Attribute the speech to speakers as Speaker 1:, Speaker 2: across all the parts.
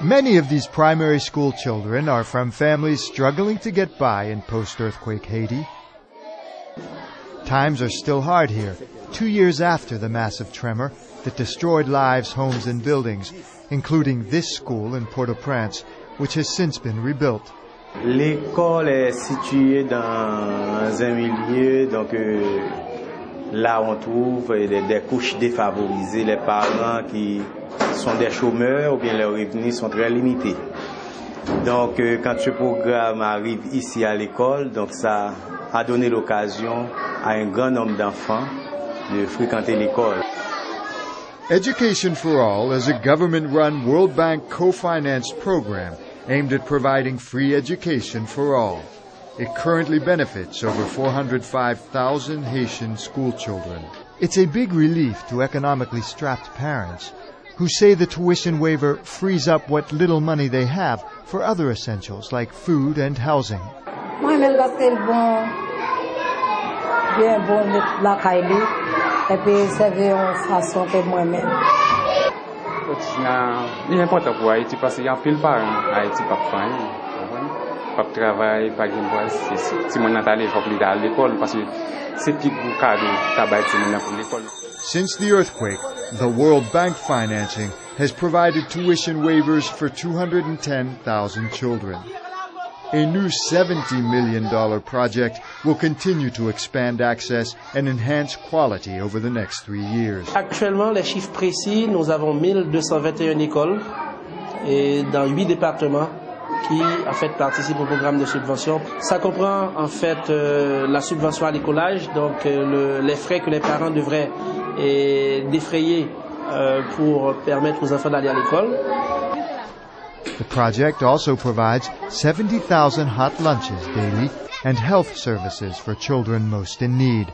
Speaker 1: Many of these primary school children are from families struggling to get by in post-earthquake Haiti. Times are still hard here, two years after the massive tremor that destroyed lives, homes, and buildings, including this school in Port-au-Prince, which has since been rebuilt.
Speaker 2: L'école est située dans un milieu, donc euh, là on trouve des, des couches défavorisées, les parents qui sont des chômeurs ou bien leurs revenus sont très limités. Donc euh, quand ce programme arrive ici à l'école, donc ça a donné l'occasion à un grand nombre d'enfants de fréquenter l'école.
Speaker 1: Education for All is a government-run World Bank co-financed program aimed at providing free education for all. It currently benefits over 405,000 Haitian schoolchildren. It's a big relief to economically strapped parents who say the tuition waiver frees up what little money they have for other essentials like food and housing.
Speaker 3: Moi-même, parce que bon, bien bon la caille, et puis c'est une façon que moi-même.
Speaker 4: Li important pou Haiti pase travay, gen Si moun nan tale fok li da l'ekol Pase se pik bou kado tabay ti moun nan pou l'ekol
Speaker 1: Since the earthquake, the World Bank financing has provided tuition waivers for 210,000 children. A new $70 million project will continue to expand access and enhance quality over the next three years.
Speaker 5: Actuellement, les chiffres précis, nous avons 1221 écoles et dans 8 départements qui en fait participent au programme de subvention. Ça comprend en fait euh, la subvention à l'écolage, donc euh, le, les frais que les parents devraient et, défrayer euh, pour permettre aux enfants d'aller à l'école.
Speaker 1: The project also provides 70,000 hot lunches daily and health services for children most in need.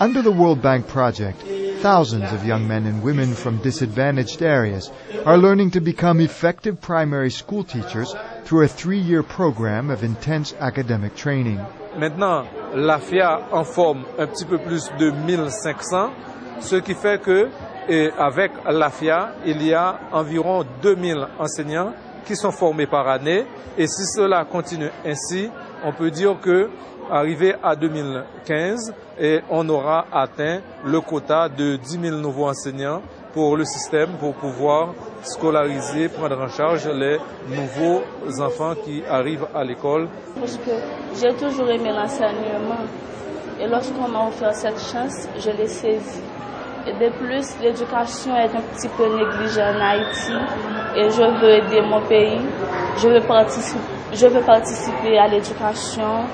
Speaker 1: Under the World Bank project, thousands of young men and women from disadvantaged areas are learning to become effective primary school teachers through a three-year program of intense academic training.
Speaker 6: Maintenant, la FIA en forme un petit peu plus de 1500, ce qui fait que et avec la FIA, il y a environ 2000 enseignants qui sont formés par année. Et si cela continue ainsi, on peut dire que arrivé à 2015, et on aura atteint le quota de 10 000 nouveaux enseignants pour le système pour pouvoir scolariser, prendre en charge les nouveaux enfants qui arrivent à l'école.
Speaker 7: Parce que j'ai toujours aimé l'enseignement et lorsqu'on m'a offert cette chance, je l'ai saisie. Et de plus, l'éducation est un petit peu négligée en Haïti et je veux aider mon pays. Je veux participer, je veux participer à l'éducation.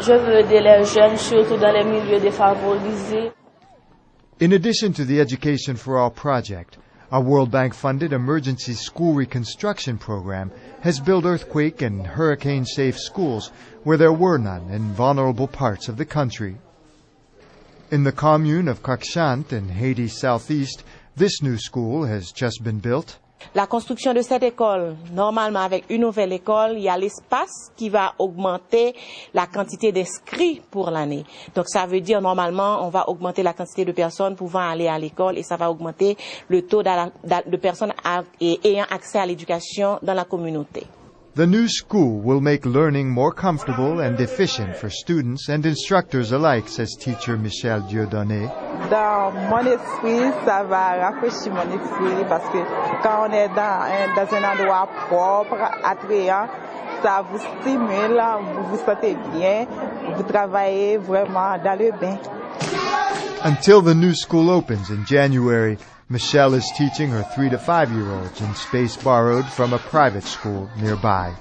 Speaker 7: Je veux aider les jeunes, surtout dans les milieux défavorisés.
Speaker 1: In addition to the Education for All project, our World Bank funded emergency school reconstruction program has built earthquake and hurricane safe schools where there were none in vulnerable parts of the country. In the commune of Kakshant in Haiti's southeast, this new school has just been built.
Speaker 8: La construction de cette école, normalement avec une nouvelle école, il y a l'espace qui va augmenter la quantité d'inscrits pour l'année. Donc ça veut dire normalement on va augmenter la quantité de personnes pouvant aller à l'école et ça va augmenter le taux de personnes ayant accès à l'éducation dans la communauté.
Speaker 1: The new school will make learning more comfortable and efficient for students and instructors alike, says teacher Michelle Dieudonné.
Speaker 9: Dans mon esprit, ça va rafraîchir mon esprit parce que quand on est dans, dans un endroit propre, attrayant, ça vous stimule, vous vous sentez bien, vous travaillez vraiment dans le bain.
Speaker 1: Until the new school opens in January, Michelle is teaching her three to five year olds in space borrowed from a private school nearby.